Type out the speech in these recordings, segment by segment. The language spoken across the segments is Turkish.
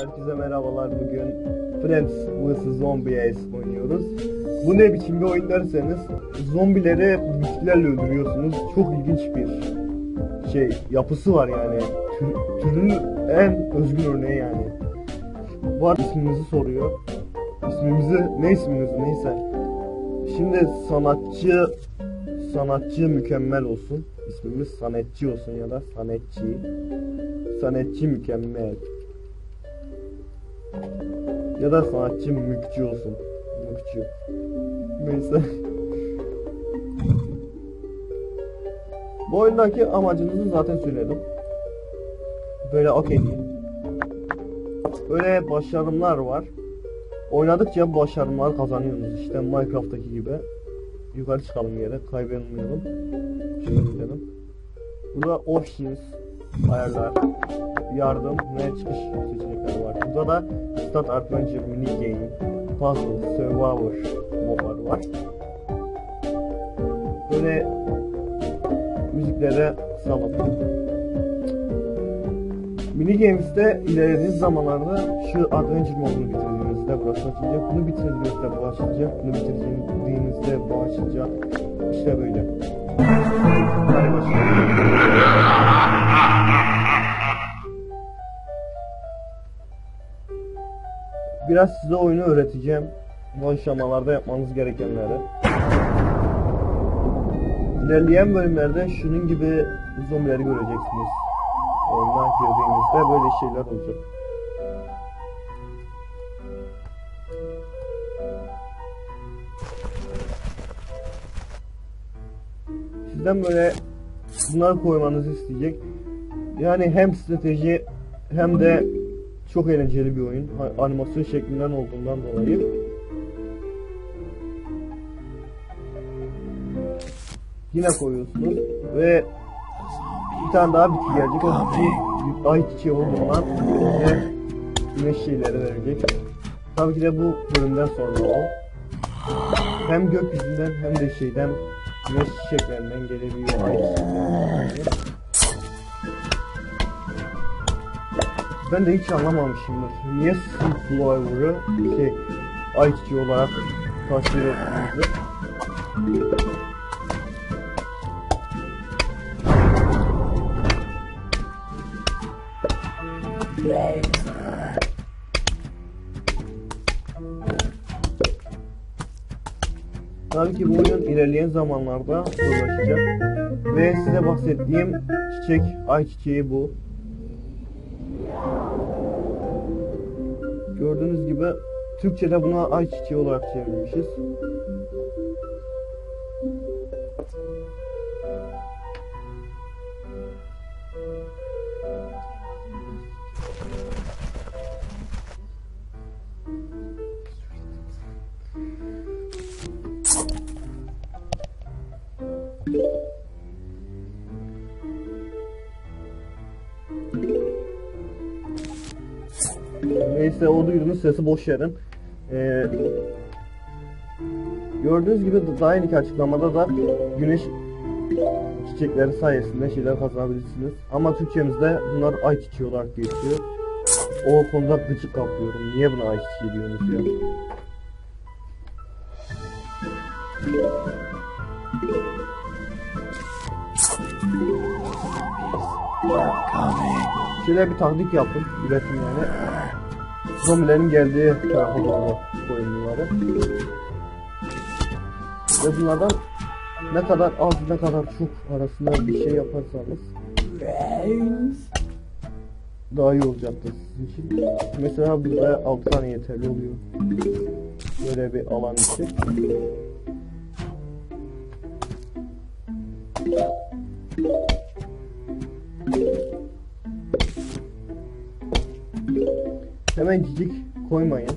Herkese merhabalar bugün Friends vs Zombies oynuyoruz. Bu ne biçim bir oyun derseniz zombileri bitkilerle öldürüyorsunuz. Çok ilginç bir şey yapısı var yani. Tür, türünün en özgün örneği yani. Var isminizi soruyor. İsmimizi ne isminiz neyse. Şimdi sanatçı sanatçı mükemmel olsun. İsmimiz sanatçı olsun ya da sanatçı. Sanatçı mükemmel. Ya da sanatçı mükçü olsun. Mükçü. Neyse. Bu oyundaki amacınızı zaten söyledim. Böyle okey. Böyle başarımlar var. Oynadıkça başarımlar kazanıyorsunuz. İşte Minecraft'taki gibi. Yukarı çıkalım yere. Kaybolmayalım. Şöyle gidelim. Burada options, ayarlar, yardım ve çıkış seçenekleri var. Burada da Start Adventure Mini Game, Puzzle, Survivor modları var. Böyle müziklere salın. Mini Games'te ilerlediğiniz zamanlarda şu Adventure modunu bitirdiğinizde burası açılacak. Bunu bitirdiğinizde bu açılacak. Bunu bitirdiğinizde bu açılacak. İşte böyle. Biraz size oyunu öğreteceğim. Bu aşamalarda yapmanız gerekenleri. İlerleyen bölümlerde şunun gibi zombileri göreceksiniz. Oyuna girdiğinizde böyle şeyler olacak. Sizden böyle bunları koymanızı isteyecek. Yani hem strateji hem de çok eğlenceli bir oyun. Animasyon şeklinden olduğundan dolayı. Yine koyuyorsunuz ve bir tane daha bitki gelecek. O bitki ay çiçeği olduğundan güneş şeyleri verecek. Tabii ki de bu bölümden sonra o. Hem gökyüzünden hem de şeyden güneş çiçeklerinden gelebiliyor. Ben de hiç anlamamışımdır. Niye Sunflower'ı şey çiçeği olarak tasvir ettiğinizi. Tabii ki bu oyun ilerleyen zamanlarda zorlaşacak. Ve size bahsettiğim çiçek, ay çiçeği bu. Gördüğünüz gibi Türkçe'de buna ay çiçeği olarak çevirmişiz. Neyse o duyduğunuz sesi boş verin. Ee, gördüğünüz gibi daha önceki açıklamada da güneş çiçekleri sayesinde şeyler kazanabilirsiniz. Ama Türkçemizde bunlar ay çiçeği olarak geçiyor. O konuda gıcık kapıyorum. Niye buna ay çiçeği diyorsunuz ya? Şöyle bir taktik yapın. Üretim yani. Zombilerin geldiği tarafa doğru koyun. Ve bunlardan ne kadar az ne kadar çok arasında bir şey yaparsanız daha iyi olacaktır sizin için. Mesela burada 6 tane yeterli oluyor. Böyle bir alan için. Hemen cicik koymayın.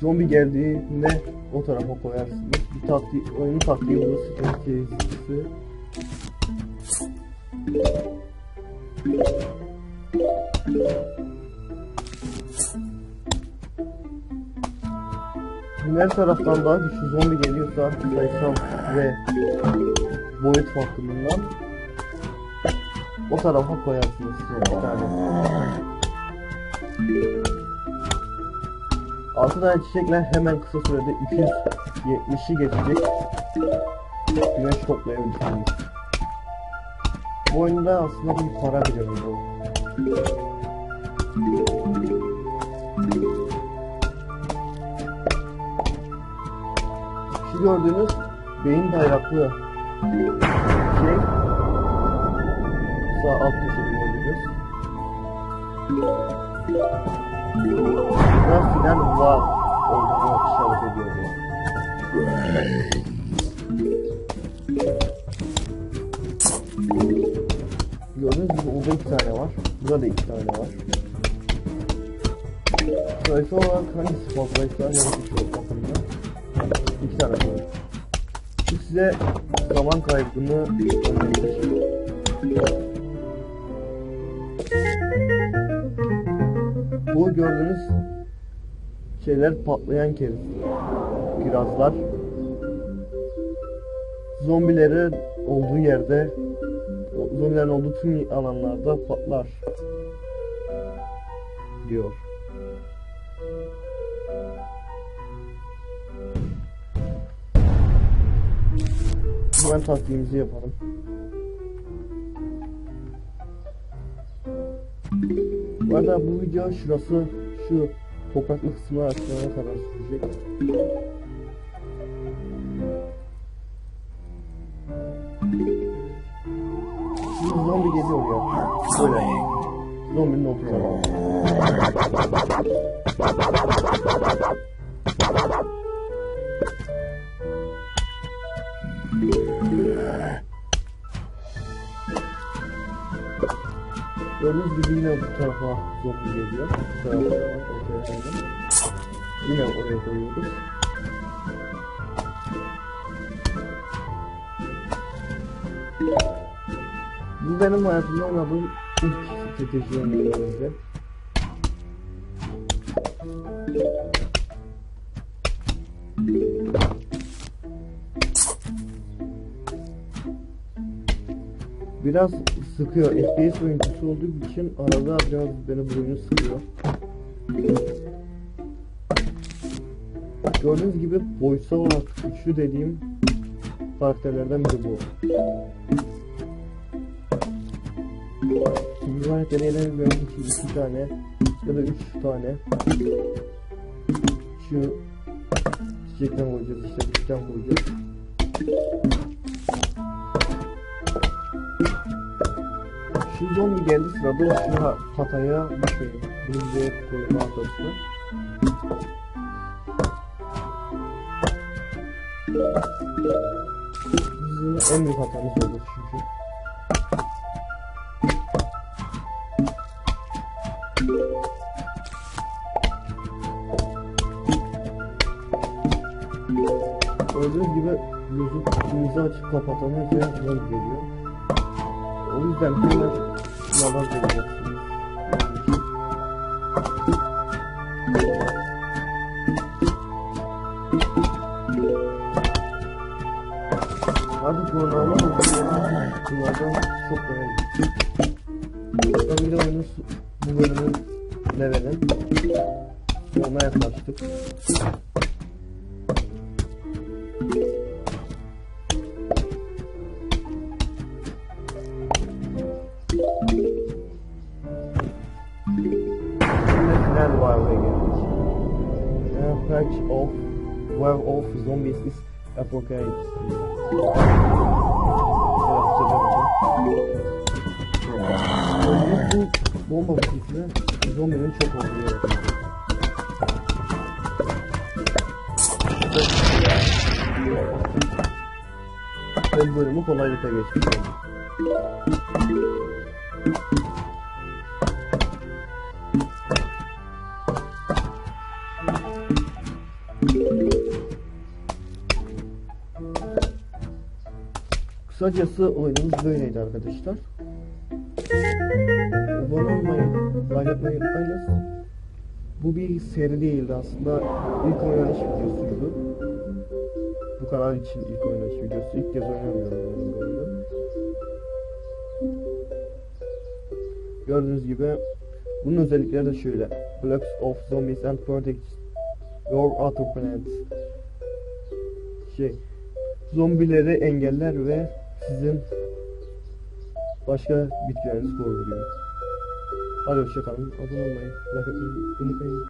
Zombi geldiğinde o tarafa koyarsınız. Bir taktiği, oyunun taktiği bu sıkıntı kesicisi. Her taraftan daha güçlü zombi geliyorsa sayısal ve boyut bakımından o tarafa koyarsınız bir tane. Altı tane çiçekle hemen kısa sürede 270'i geçecek. Güneş toplayabilirsiniz. Bu oyunda aslında bir para birimi bu. Şu gördüğünüz beyin bayraklı şey sağ alt köşede gördüğünüz. Buna filan var olduğunu işaret ediyor. Gördüğünüz gibi orada iki tane var. Burada iki tane var. Sayısı olarak hangisi fazlaysa yani üç yok bakımda. İki tane var. Bu size zaman kaybını önleyebilir. Bu gördüğünüz şeyler patlayan kez kirazlar zombileri olduğu yerde zombilerin olduğu tüm alanlarda patlar diyor. Hemen taktiğimizi yapalım. Bu arada bu video şurası şu topraklı kısmına açmaya kadar sürecek. Şimdi zombi geliyor ya. Böyle. Zombinin olduğu yine bu tarafa zombi geliyor. Bu tarafa ortaya koydum. Yine oraya koyuyoruz. Bu benim hayatımda oynadığım ilk strateji oyunlarımızdı. Biraz sıkıyor. FPS oyuncusu olduğu için arada biraz beni bu oyunu sıkıyor. Gördüğünüz gibi boyutsal olarak güçlü dediğim karakterlerden biri bu. Bu karakterlerden benim için iki tane ya da üç tane şu çiçekten koyacağız işte üçten koyacağız. Şu zombi geldi sırada hataya bir şey buzluya koyma hatasına. Bizim en büyük hatamız oldu çünkü. Gördüğünüz gibi gözümüzü açıp kapatamıyoruz ve zombi geliyor. O yüzden hemen yalan vereceksiniz. Artık normal bunlardan çok önemli. Tabii de oyunun bu bölümün levelin sonuna yaklaştık. Final War'e geldik. Uh, patch of Werewolf Zombies is Apocalypse. Bu bomba bitici zombinin çok olduğu yer. Ben bölümü kolaylıkla geçtik. Kısacası oyunumuz böyleydi arkadaşlar. Abone olmayı, like atmayı unutmayınız. Bu bir seri değildi aslında. İlk oynanış videosuydu. Bu kanal için ilk oynanış videosu. İlk kez oynamıyorum. Gördüğünüz gibi Bunun özellikleri de şöyle. Blocks of zombies and protect your other plants. Şey, zombileri engeller ve sizin başka bitkilerinizi korur diyor. Hadi hoşçakalın. Abone olmayı, like etmeyi unutmayın.